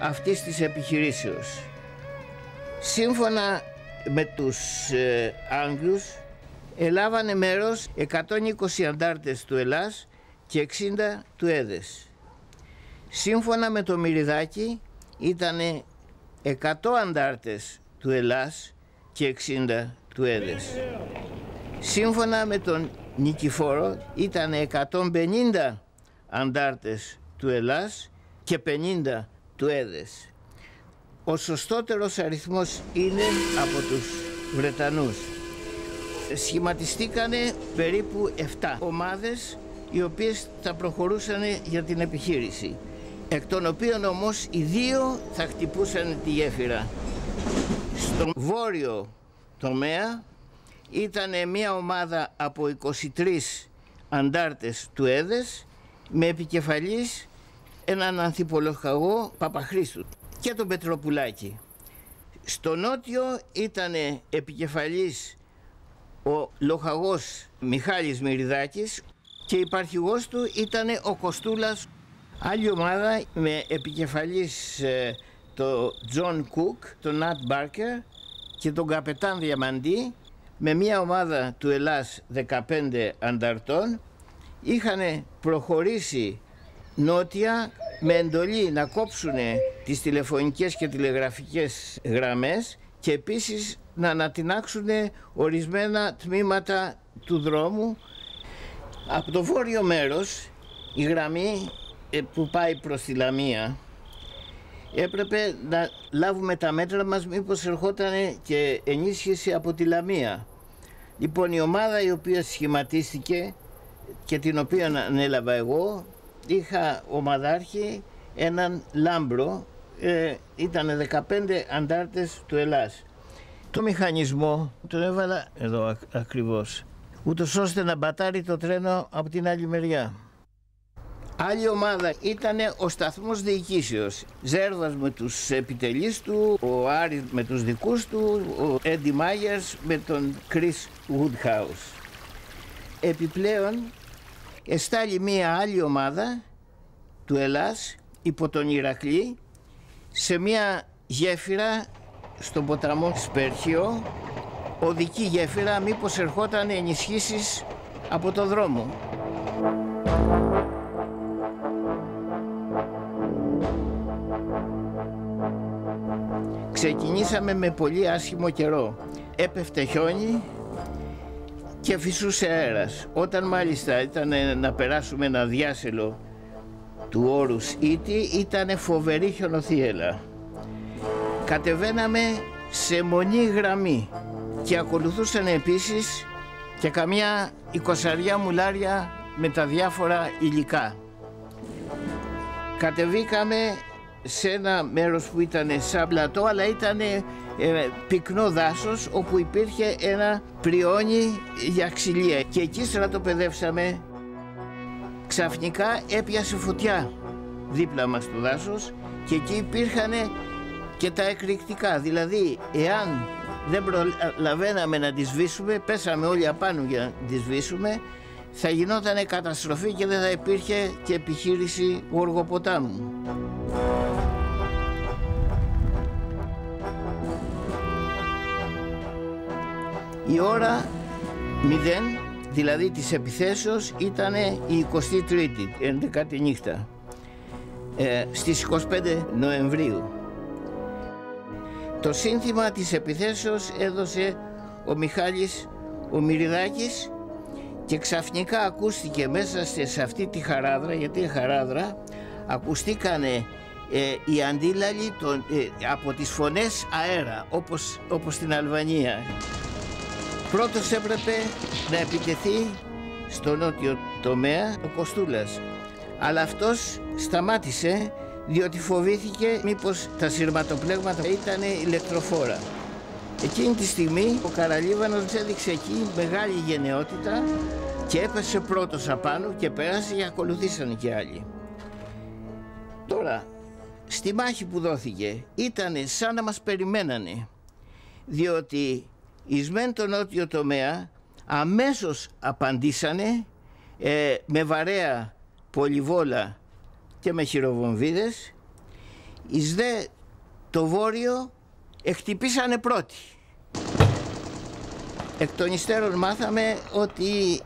αυτής της επιχειρήσεως. Σύμφωνα με τους ε, Άγγλους ελάβανε μέρος 120 αντάρτες του Ελλάς και 60 του Έδες. Σύμφωνα με το Μυριδάκι ήταν 100 αντάρτες του Ελλάς και 60 του Έδες. Σύμφωνα με τον Νικηφόρο ήταν 150 αντάρτες του Ελλάς και 50 του Έδες. Ο σωστότερος αριθμός είναι από τους Βρετανούς. Σχηματιστήκανε περίπου 7 ομάδες οι οποίες θα προχωρούσαν για την επιχείρηση. Εκ των οποίων όμως οι δύο θα χτυπούσαν τη γέφυρα. Στον βόρειο τομέα ήταν μια ομάδα από 23 αντάρτες του ΕΔΕΣ με επικεφαλής έναν ανθυπολοχαγό Παπαχρήστου και τον Πετροπουλάκη. Στο νότιο ήταν επικεφαλής ο λοχαγός Μιχάλης Μυριδάκης και υπαρχηγός του ήταν ο Κοστούλας. Άλλη ομάδα με επικεφαλής ε, το Τζον Κουκ, τον Νατ Μπάρκερ και τον Καπετάν Διαμαντή με μια ομάδα του Ελλάς 15 ανταρτών είχαν προχωρήσει νότια με εντολή να κόψουν τις τηλεφωνικές και τηλεγραφικές γραμμές και επίσης να ανατινάξουν ορισμένα τμήματα του δρόμου. Από το βόρειο μέρος η γραμμή ε, που πάει προς τη Λαμία έπρεπε να λάβουμε τα μέτρα μας μήπως ερχόταν και ενίσχυση από τη Λαμία. Λοιπόν η ομάδα η οποία σχηματίστηκε και την οποία ανέλαβα εγώ είχα ομαδάρχη έναν λάμπρο, ε, ήταν 15 αντάρτες του Ελλάς. Το μηχανισμό τον έβαλα εδώ ακριβώς, ούτως ώστε να μπατάρει το τρένο από την άλλη μεριά. Άλλη ομάδα ήταν ο σταθμός διοικήσεως. Ζέρβας με τους επιτελείς του, ο Άρης με τους δικούς του, ο Έντι Μάγερς με τον Κρίς Woodhouse. Επιπλέον εστάλει μία άλλη ομάδα του Ελλάς υπό τον Ηρακλή σε μία γέφυρα στον ποταμό Σπέρχιο οδική γέφυρα μήπως ερχόταν ενισχύσεις από το δρόμο. Ξεκινήσαμε με πολύ άσχημο καιρό. Έπεφτε χιόνι και φυσούσε αέρας. Όταν μάλιστα ήταν να περάσουμε ένα διάσελο του όρους Ήτη ήταν φοβερή χιονοθύελα. Κατεβαίναμε σε μονή γραμμή και ακολουθούσαν επίσης και καμιά εικοσαριά μουλάρια με τα διάφορα υλικά. Κατεβήκαμε σε ένα μέρος που ήταν σαν πλατό αλλά ήταν ε, πυκνό δάσος όπου υπήρχε ένα πριόνι για ξυλία. Και εκεί στρατοπεδεύσαμε. Ξαφνικά έπιασε φωτιά δίπλα μας στο δάσος και εκεί υπήρχαν και τα εκρηκτικά. Δηλαδή εάν δεν προλαβαίναμε να τις σβήσουμε πέσαμε όλοι απάνω για να τις σβήσουμε θα γινόταν καταστροφή και δεν θα υπήρχε και επιχείρηση γοργοποτάμου. Η ώρα 0 δηλαδή της επιθέσεως ήταν η 23η, 11η νύχτα, ε, στις 25 Νοεμβρίου. Το σύνθημα της επιθέσεως έδωσε ο Μιχάλης ο Μυριδάκης και ξαφνικά ακούστηκε μέσα σε αυτή τη χαράδρα, γιατί η χαράδρα, ακουστήκανε ε, οι αντίλαλοι ε, από τις φωνές αέρα, όπως, όπως στην Αλβανία. Πρώτος έπρεπε να επιτεθεί στο νότιο τομέα ο Κοστούλας. Αλλά αυτός σταμάτησε διότι φοβήθηκε μήπως τα σειρματοπλέγματα ήταν ηλεκτροφόρα. Εκείνη τη στιγμή ο Καραλίβανος έδειξε εκεί μεγάλη γενναιότητα και έπεσε πρώτος απάνω και πέρασε και ακολουθήσαν και άλλοι. Τώρα, στη μάχη που δόθηκε ήταν σαν να μας περιμένανε διότι εις μεν το νότιο τομέα αμέσως απαντήσανε ε, με βαρέα πολυβόλα και με χειροβομβίδες εις δε το βόρειο εκτυπήσανε πρώτοι. Εκ των υστέρων μάθαμε ότι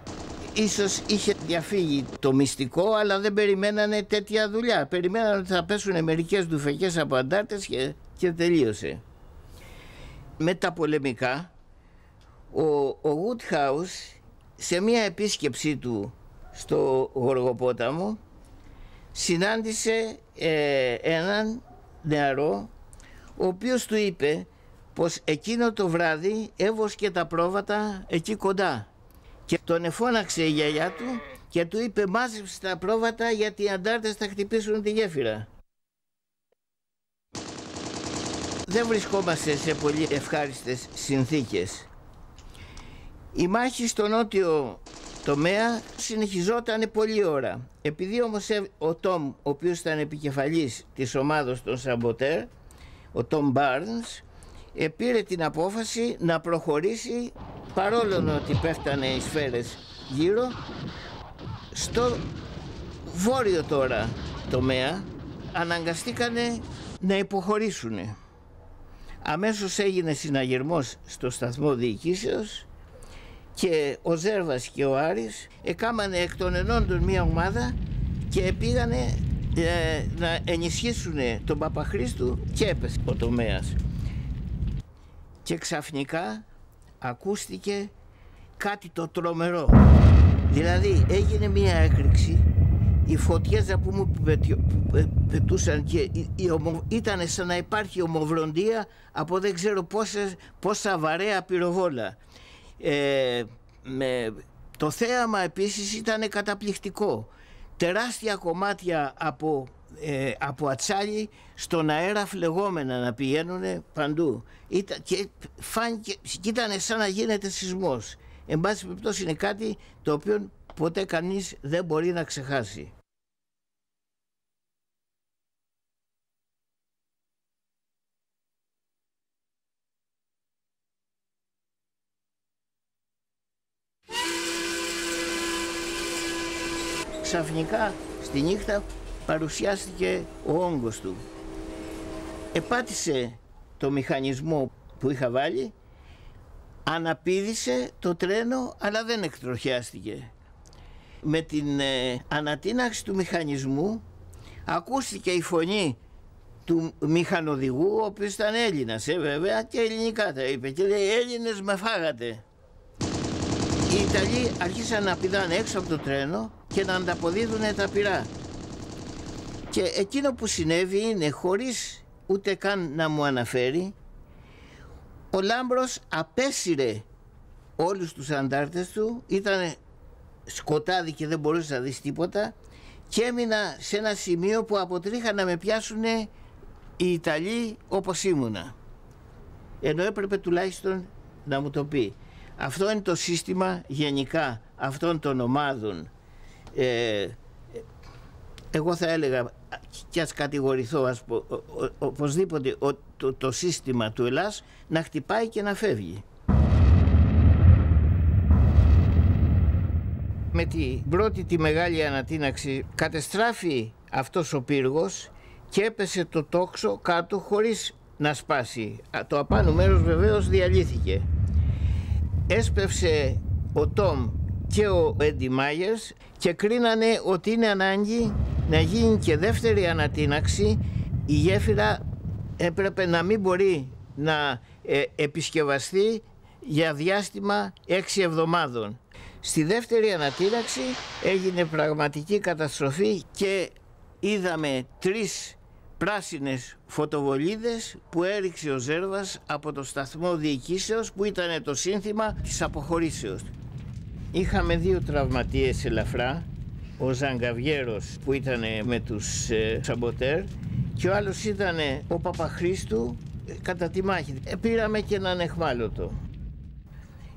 ίσως είχε διαφύγει το μυστικό αλλά δεν περιμένανε τέτοια δουλειά. Περιμένανε ότι θα πέσουν μερικές δουφεκές από αντάρτες και, και τελείωσε. Με τα πολεμικά ο, ο Woodhouse σε μια επίσκεψή του στο Γοργοπόταμο συνάντησε ε, έναν νεαρό ο οποίος του είπε πως εκείνο το βράδυ έβοσκε τα πρόβατα εκεί κοντά και τον εφώναξε η γιαγιά του και του είπε μάζεψε τα πρόβατα γιατί οι αντάρτες θα χτυπήσουν τη γέφυρα. Δεν βρισκόμαστε σε πολύ ευχάριστες συνθήκες. Η μάχη στο νότιο τομέα συνεχιζόταν πολλή ώρα. Επειδή όμως ο Τόμ, ο οποίος ήταν επικεφαλής της ομάδος των Σαμποτέρ, ο Τόμ Μπάρνς, πήρε την απόφαση να προχωρήσει παρόλο ότι πέφτανε οι σφαίρες γύρω στο βόρειο τώρα τομέα αναγκαστήκανε να υποχωρήσουν. Αμέσως έγινε συναγερμός στο σταθμό διοικήσεως και ο Ζέρβας και ο Άρης έκαναν εκ των ενόντων μια ομάδα και πήγανε ε, να ενισχύσουν τον Παπαχρήστου και έπεσε ο τομέας. Και ξαφνικά ακούστηκε κάτι το τρομερό. Δηλαδή έγινε μια έκρηξη, οι φωτιές να πούμε που πετούσαν και ήταν σαν να υπάρχει ομοβροντία από δεν ξέρω πόσες, πόσα βαρέα πυροβόλα. Ε, με, το θέαμα επίσης ήταν καταπληκτικό. Τεράστια κομμάτια από, ε, από ατσάλι στον αέρα φλεγόμενα να πηγαίνουν παντού. Ήταν, και, φάνηκε, και ήταν σαν να γίνεται σεισμός. Εν πάση περιπτώσει είναι κάτι το οποίο ποτέ κανείς δεν μπορεί να ξεχάσει. Ξαφνικά στη νύχτα παρουσιάστηκε ο όγκος του. Επάτησε το μηχανισμό που είχα βάλει, αναπήδησε το τρένο αλλά δεν εκτροχιάστηκε. Με την ε, ανατείναξη του μηχανισμού ακούστηκε η φωνή του μηχανοδηγού, ο οποίος ήταν Έλληνας, ε, βέβαια, και ελληνικά τα είπε. Και λέει, Έλληνες με φάγατε. Οι Ιταλοί αρχίσαν να πηδάνε έξω από το τρένο και να ανταποδίδουν τα πυρά. Και εκείνο που συνέβη είναι χωρίς ούτε καν να μου αναφέρει ο Λάμπρος απέσυρε όλους τους αντάρτες του, ήταν σκοτάδι και δεν μπορούσες να δεις τίποτα και έμεινα σε ένα σημείο που αποτρίχα να με πιάσουν οι Ιταλοί όπως ήμουνα. Ενώ έπρεπε τουλάχιστον να μου το πει. Αυτό είναι το σύστημα γενικά αυτών των ομάδων. Ε, εγώ θα έλεγα και ας κατηγορηθώ ας πω, οπωσδήποτε το, το σύστημα του Ελλάς να χτυπάει και να φεύγει. Με την πρώτη τη μεγάλη ανατείναξη κατεστράφει αυτός ο πύργος και έπεσε το τόξο κάτω χωρίς να σπάσει. Το απάνω μέρος βεβαίως διαλύθηκε έσπευσε ο Τόμ και ο Έντι Μάγερς και κρίνανε ότι είναι ανάγκη να γίνει και δεύτερη ανατείναξη η γέφυρα έπρεπε να μην μπορεί να ε, επισκευαστεί για διάστημα έξι εβδομάδων. Στη δεύτερη ανατείναξη έγινε πραγματική καταστροφή και είδαμε τρεις πράσινες φωτοβολίδες που έριξε ο Ζέρβας από το σταθμό διοικήσεως που ήταν το σύνθημα της αποχωρήσεως. Είχαμε δύο τραυματίες ελαφρά, ο Ζαγκαβιέρος που ήταν με τους ε, Σαμποτέρ και ο άλλος ήταν ο Παπαχρίστου ε, κατά τη μάχη. Ε, πήραμε και έναν εχμάλωτο.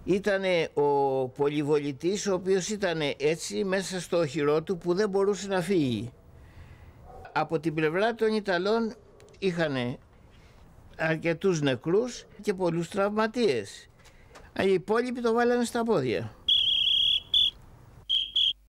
Ήταν ο πολυβολητής ο οποίος ήταν έτσι μέσα στο οχυρό του που δεν μπορούσε να φύγει από την πλευρά των Ιταλών είχαν αρκετούς νεκρούς και πολλούς τραυματίες. Οι υπόλοιποι το βάλανε στα πόδια.